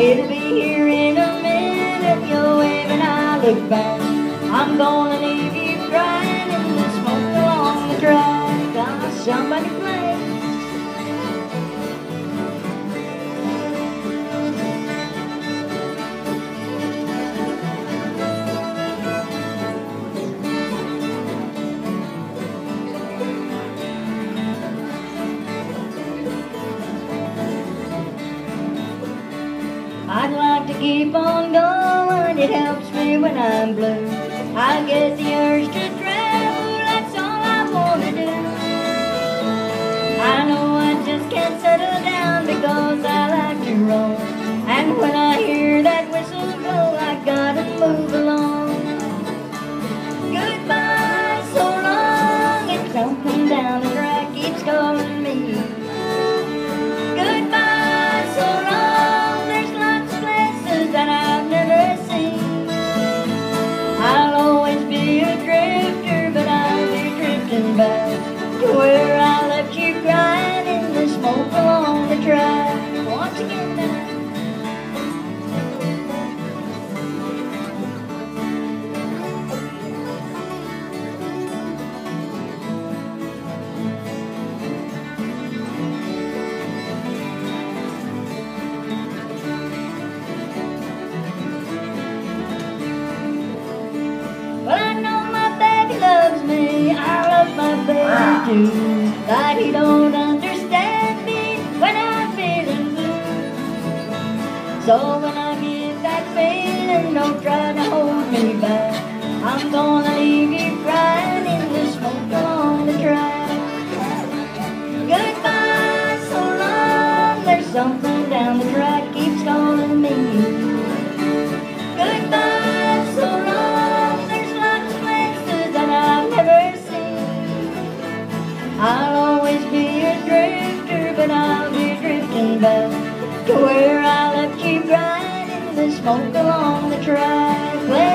It'll be here in a minute, you're waving, I look back. I'm gonna leave you. I'd like to keep on going, it helps me when I'm blue. I get the urge to travel, baby too. But he don't understand me when I'm feeling blue. So when I get that feeling, don't try to hold me back. I'm gonna leave you crying in the smoke along the track. Goodbye, so long. There's something down the track always be a drifter, but I'll be drifting back to where I left you crying in the smoke along the track.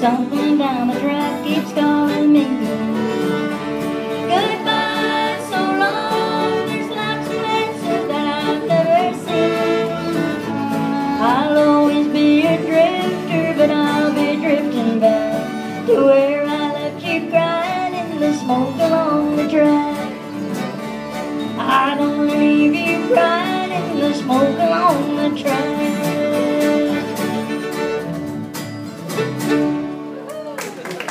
Stumbling down the track keeps calling me. Goodbye, so long. There's lots of places that I've never seen. I'll always be a drifter, but I'll be drifting back to where I left you crying in the smoke along the track. I don't leave you crying in the smoke along the track.